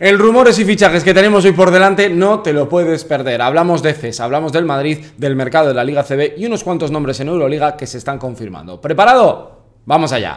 El rumores y fichajes que tenemos hoy por delante no te lo puedes perder. Hablamos de CES, hablamos del Madrid, del mercado de la Liga CB y unos cuantos nombres en Euroliga que se están confirmando. ¿Preparado? Vamos allá.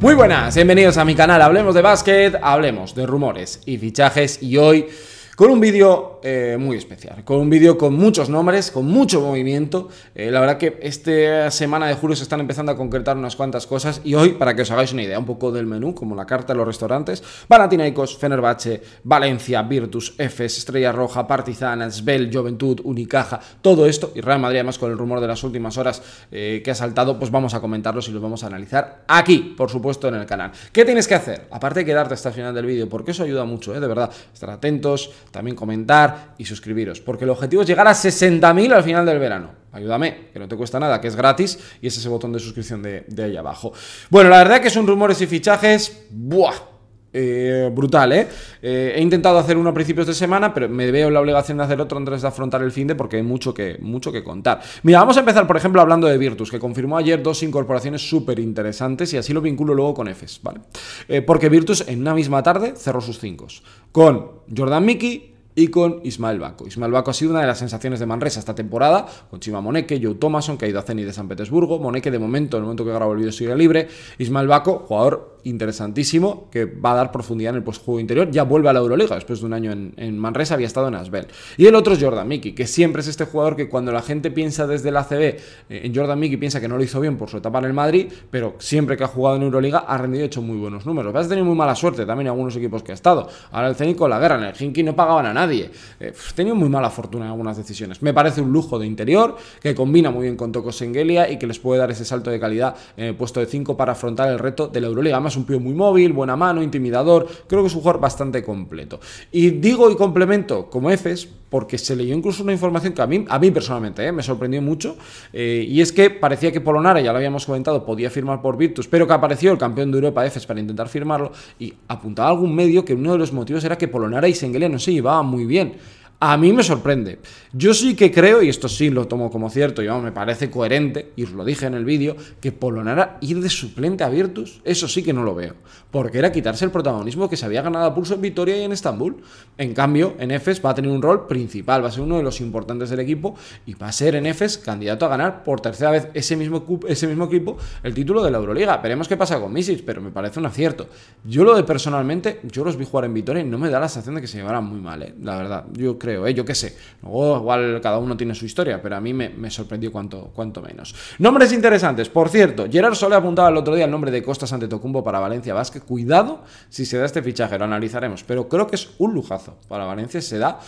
Muy buenas, bienvenidos a mi canal. Hablemos de básquet, hablemos de rumores y fichajes y hoy con un vídeo eh, muy especial, con un vídeo con muchos nombres, con mucho movimiento. Eh, la verdad que esta semana de julio se están empezando a concretar unas cuantas cosas y hoy, para que os hagáis una idea un poco del menú, como la carta de los restaurantes, Panathinaikos, Fenerbahce, Valencia, Virtus, Efes, Estrella Roja, Partizan, Svel, Juventud, Unicaja, todo esto y Real Madrid además con el rumor de las últimas horas eh, que ha saltado, pues vamos a comentarlos y los vamos a analizar aquí, por supuesto, en el canal. ¿Qué tienes que hacer? Aparte de quedarte hasta el final del vídeo, porque eso ayuda mucho, de verdad, estar atentos, también comentar y suscribiros, porque el objetivo es llegar a 60.000 al final del verano. Ayúdame, que no te cuesta nada, que es gratis y es ese botón de suscripción de, de ahí abajo. Bueno, la verdad que son rumores y fichajes, ¡buah! Eh, brutal, ¿eh? ¿eh? He intentado hacer uno a principios de semana, pero me veo la obligación de hacer otro antes de afrontar el fin de porque hay mucho que, mucho que contar. Mira, vamos a empezar, por ejemplo, hablando de Virtus, que confirmó ayer dos incorporaciones súper interesantes y así lo vinculo luego con Efes, ¿vale? Eh, porque Virtus en una misma tarde cerró sus cinco con Jordan Mickey, y con Ismael Baco. Ismael Baco ha sido una de las sensaciones de Manresa esta temporada, con Chima Moneke, Joe Thomason, que ha ido a Zenit de San Petersburgo, Moneke de momento, en el momento que grabo el vídeo sigue libre, Ismael Baco, jugador interesantísimo que va a dar profundidad en el postjuego interior. Ya vuelve a la Euroliga después de un año en, Manresa, había estado en Asbel. Y el otro es Jordan Mickey, que siempre es este jugador que cuando la gente piensa desde la CB eh, en Jordan Mickey piensa que no lo hizo bien por su etapa en el Madrid, pero siempre que ha jugado en Euroliga ha rendido hecho muy buenos números. Vas a tener muy mala suerte también en algunos equipos que ha estado. Ahora el Zenit con la guerra, en el Hinky no pagaban a nadie. Eh, tenido muy mala fortuna en algunas decisiones. Me parece un lujo de interior que combina muy bien con Toko Sengelia y que les puede dar ese salto de calidad en el puesto de 5 para afrontar el reto de la Euroliga. Además, un pío muy móvil, buena mano, intimidador, creo que es un jugador bastante completo. Y digo y complemento como Efes porque se leyó incluso una información que a mí, a mí personalmente eh, me sorprendió mucho, eh, y es que parecía que Polonara, ya lo habíamos comentado, podía firmar por Virtus, pero que apareció el campeón de Europa Efes para intentar firmarlo, y apuntaba algún medio que uno de los motivos era que Polonara y Sengelia no se llevaban muy bien. A mí me sorprende. Yo sí que creo, y esto sí lo tomo como cierto, y me parece coherente, y os lo dije en el vídeo, que Polonara ir de suplente a Virtus, eso sí que no lo veo. Porque era quitarse el protagonismo que se había ganado a pulso en Vitoria y en Estambul. En cambio, en EFES va a tener un rol principal, va a ser uno de los importantes del equipo, y va a ser en EFES candidato a ganar por tercera vez ese mismo, ese mismo equipo el título de la Euroliga. Veremos qué pasa con Misic, pero me parece un acierto. Yo lo de personalmente, yo los vi jugar en Vitoria y no me da la sensación de que se llevaran muy mal, ¿eh? la verdad. Yo creo ¿eh? yo qué sé. Luego, igual cada uno tiene su historia, pero a mí me, sorprendió cuanto, cuanto menos. Nombres interesantes, por cierto, Gerard Sole apuntaba el otro día el nombre de Costas ante Tocumbo para Valencia Vázquez. Cuidado si se da este fichaje, lo analizaremos, pero creo que es un lujazo para Valencia, se da.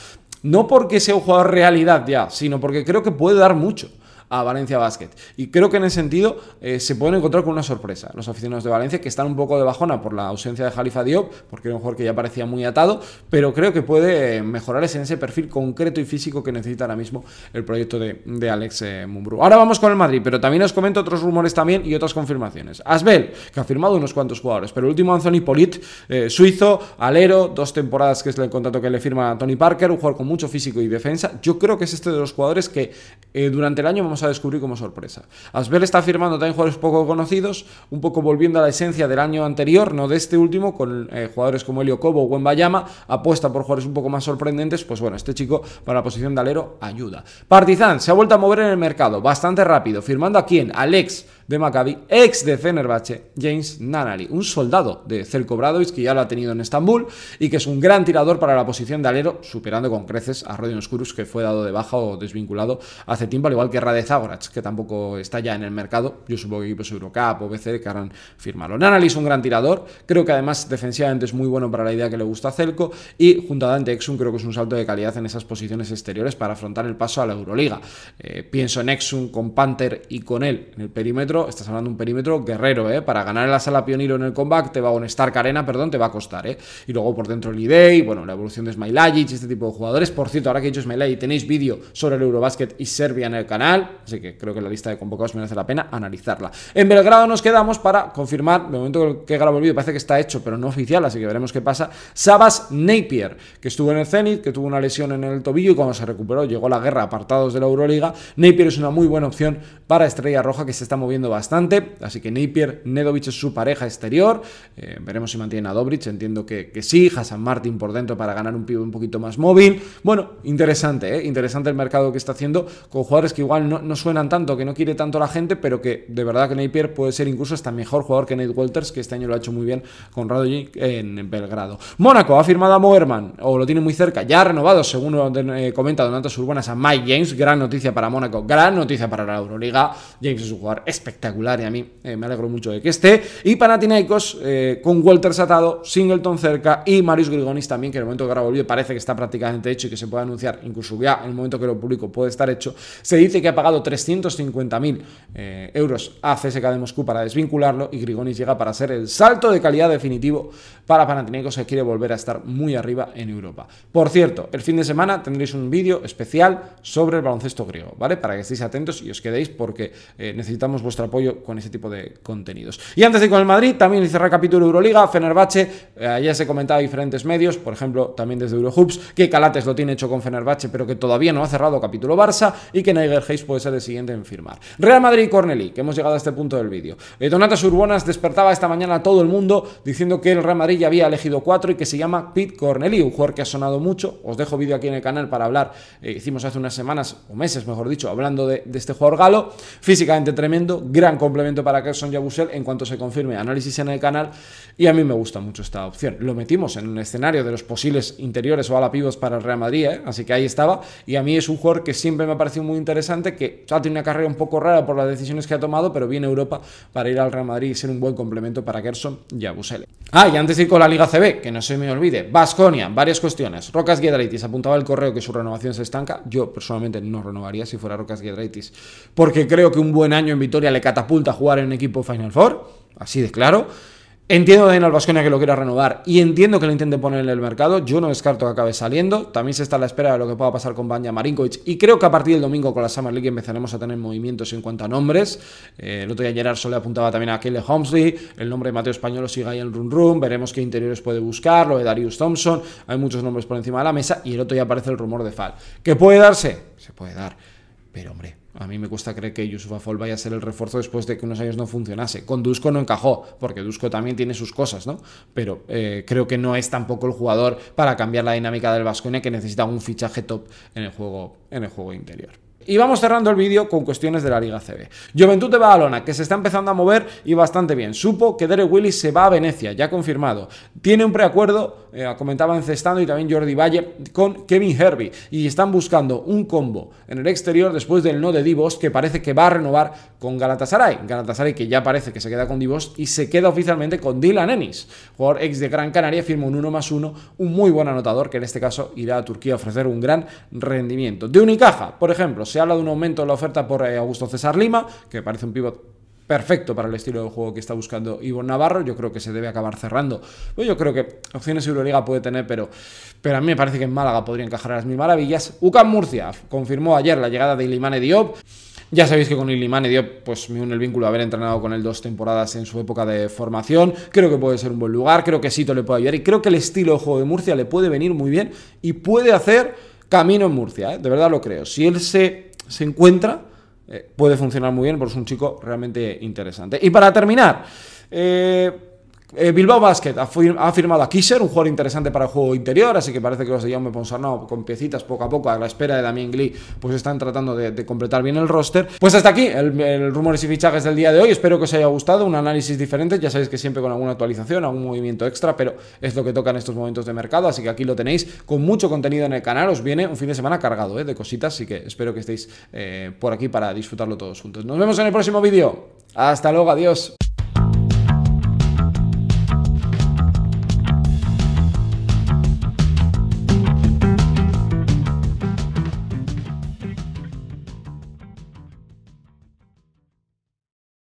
No porque sea un jugador realidad ya, sino porque creo que puede dar mucho a Valencia Basket. Y creo que en ese sentido eh, se pueden encontrar con una sorpresa los aficionados de Valencia, que están un poco de bajona por la ausencia de Jalifa Diop, porque era un jugador que ya parecía muy atado, pero creo que puede eh, mejorarles en ese perfil concreto y físico que necesita ahora mismo el proyecto de, Alex eh, Ahora vamos con el Madrid, pero también os comento otros rumores también y otras confirmaciones. Asbel, que ha firmado unos cuantos jugadores, pero el último Anthony Polit, eh, suizo, alero, dos temporadas que es el contrato que le firma Tony Parker, un jugador con mucho físico y defensa. Yo creo que es este de los jugadores que durante el año vamos a descubrir como sorpresa. Asbel está firmando también jugadores poco conocidos, un poco volviendo a la esencia del año anterior, no de este último, con eh, jugadores como Elio Cobo o Bayama, apuesta por jugadores un poco más sorprendentes, pues bueno, este chico para la posición de alero ayuda. Partizan se ha vuelto a mover en el mercado, bastante rápido, firmando a quién? Alex de Maccabi, ex de Fenerbahce, James Nanali, un soldado de Celko Bradovic que ya lo ha tenido en Estambul y que es un gran tirador para la posición de alero, superando con creces a Rodion Skurus, que fue dado de baja o desvinculado hace tiempo, al igual que Rade Zagorac, que tampoco está ya en el mercado. Yo supongo que equipos Eurocup o BC querrán firmarlo. Nanali es un gran tirador, creo que además defensivamente es muy bueno para la idea que le gusta a Celco y junto a Dante creo que es un salto de calidad en esas posiciones exteriores para afrontar el paso a la Euroliga. Eh, pienso en Exum con Panther y con él en el perímetro estás hablando de un perímetro guerrero, ¿eh? Para ganar en la sala pionero en el comeback, te va a un Stark Arena, perdón, te va a costar, ¿eh? Y luego por dentro el Idei, bueno, la evolución de Smailagic, este tipo de jugadores. Por cierto, ahora que he dicho Smailagic, tenéis vídeo sobre el Eurobasket y Serbia en el canal, así que creo que la lista de convocados merece la pena analizarla. En Belgrado nos quedamos para confirmar, de momento que grabo el vídeo parece que está hecho, pero no oficial, así que veremos qué pasa. Sabas Napier, que estuvo en el Zenit, que tuvo una lesión en el tobillo y cuando se recuperó llegó la guerra apartados de la Euroliga. Napier es una muy buena opción para Estrella Roja que se está moviendo bastante, así que Napier, Nedovic es su pareja exterior, eh, veremos si mantiene a Dobrich, entiendo que, sí, Hassan Martin por dentro para ganar un pivo un poquito más móvil, bueno, interesante, ¿eh? interesante el mercado que está haciendo con jugadores que igual no, no, suenan tanto, que no quiere tanto la gente, pero que de verdad que Napier puede ser incluso hasta mejor jugador que Nate Walters, que este año lo ha hecho muy bien con Radojic en Belgrado. Mónaco ha firmado a Moerman, o lo tiene muy cerca, ya ha renovado, según eh, comenta Donatas Urbanas, a Mike James, gran noticia para Mónaco, gran noticia para la Euroliga, James es un jugador espectacular y a mí eh, me alegro mucho de que esté, y Panathinaikos eh, con Walters atado, Singleton cerca y Marius Grigonis también, que en el momento que grabo el parece que está prácticamente hecho y que se puede anunciar, incluso ya en el momento que lo publico puede estar hecho, se dice que ha pagado 350.000 eh, euros a CSK de Moscú para desvincularlo y Grigonis llega para ser el salto de calidad definitivo para Panathinaikos que quiere volver a estar muy arriba en Europa. Por cierto, el fin de semana tendréis un vídeo especial sobre el baloncesto griego, ¿vale? Para que estéis atentos y os quedéis porque eh, necesitamos vuestro apoyo con ese tipo de contenidos. Y antes de ir con el Madrid, también cerrar capítulo Euroliga, Fenerbahce, eh, ya se comentaba diferentes medios, por ejemplo, también desde Eurohoops, que Calates lo tiene hecho con Fenerbahce, pero que todavía no ha cerrado capítulo Barça y que Niger Hayes puede ser el siguiente en firmar. Real Madrid y Corneli, que hemos llegado a este punto del vídeo. Eh, Donatas Urbonas despertaba esta mañana a todo el mundo diciendo que el Real Madrid ya había elegido cuatro y que se llama Pete Corneli, un jugador que ha sonado mucho. Os dejo vídeo aquí en el canal para hablar. Eh, hicimos hace unas semanas, o meses mejor dicho, hablando de, este jugador galo. Físicamente tremendo, gran complemento para Kerson Yabusel en cuanto se confirme análisis en el canal. Y a mí me gusta mucho esta opción. Lo metimos en un escenario de los posibles interiores o ala pivos para el Real Madrid, ¿eh? así que ahí estaba. Y a mí es un jugador que siempre me ha parecido muy interesante, que ha tenido una carrera un poco rara por las decisiones que ha tomado, pero viene a Europa para ir al Real Madrid y ser un buen complemento para Gerson y Abusele. Ah, y antes de con la Liga CB, que no se me olvide, Basconia, varias cuestiones. Rocas Giedraitis apuntaba el correo que su renovación se estanca. Yo personalmente no renovaría si fuera Rocas Giedraitis, porque creo que un buen año en Vitoria le catapulta a jugar en un equipo Final Four, así de claro. Entiendo de al Vasconia que lo quiera renovar y entiendo que lo intente poner en el mercado. Yo no descarto que acabe saliendo. También se está a la espera de lo que pueda pasar con Banja Marinkovic. Y creo que a partir del domingo con la Summer League empezaremos a tener movimientos en cuanto a nombres. Eh, el otro día Gerard Sole apuntaba también a Kelly Holmesley. El nombre de Mateo Español sigue ahí en run run. Veremos qué interiores puede buscar. Lo de Darius Thompson. Hay muchos nombres por encima de la mesa. Y el otro día aparece el rumor de Fall. ¿Qué puede darse? Se puede dar. Pero hombre, a mí me cuesta creer que Yusuf Afol vaya a ser el refuerzo después de que unos años no funcionase. Con Dusko no encajó, porque Dusko también tiene sus cosas, ¿no? Pero eh, creo que no es tampoco el jugador para cambiar la dinámica del Vasconia que necesita un fichaje top en el juego, en el juego interior. Y vamos cerrando el vídeo con cuestiones de la Liga CB. Juventud de Badalona, que se está empezando a mover y bastante bien. Supo que Derek Willis se va a Venecia, ya confirmado. Tiene un preacuerdo, eh, comentaba encestando y también Jordi Valle, con Kevin Herbie. Y están buscando un combo en el exterior después del no de Divos, que parece que va a renovar con Galatasaray. Galatasaray que ya parece que se queda con Divos y se queda oficialmente con Dylan Ennis. Jugador ex de Gran Canaria, firma un 1 más 1, un muy buen anotador que en este caso irá a Turquía a ofrecer un gran rendimiento. De Unicaja, por ejemplo, se habla de un aumento en la oferta por eh, Augusto César Lima, que parece un pivot perfecto para el estilo de juego que está buscando Ivo Navarro. Yo creo que se debe acabar cerrando. Yo creo que opciones Euroliga puede tener, pero, pero a mí me parece que en Málaga podría encajar a las mil maravillas. UCAM Murcia confirmó ayer la llegada de Ilimane Diop. Ya sabéis que con Ilimane Diop pues me une el vínculo de haber entrenado con él dos temporadas en su época de formación. Creo que puede ser un buen lugar, creo que Sito le puede ayudar y creo que el estilo de juego de Murcia le puede venir muy bien y puede hacer camino en Murcia, ¿eh? de verdad lo creo. Si él se se encuentra, eh, puede funcionar muy bien, porque es un chico realmente interesante. Y para terminar, eh, eh, Bilbao Basket ha, firmado a Kisser, un jugador interesante para el juego interior, así que parece que los de Jaume Ponsarnau, con piecitas poco a poco, a la espera de Damien Glee, pues están tratando de, completar bien el roster. Pues hasta aquí el, el, rumores y fichajes del día de hoy. Espero que os haya gustado, un análisis diferente. Ya sabéis que siempre con alguna actualización, algún movimiento extra, pero es lo que toca en estos momentos de mercado, así que aquí lo tenéis con mucho contenido en el canal. Os viene un fin de semana cargado ¿eh? de cositas, así que espero que estéis eh, por aquí para disfrutarlo todos juntos. Nos vemos en el próximo vídeo. Hasta luego, adiós.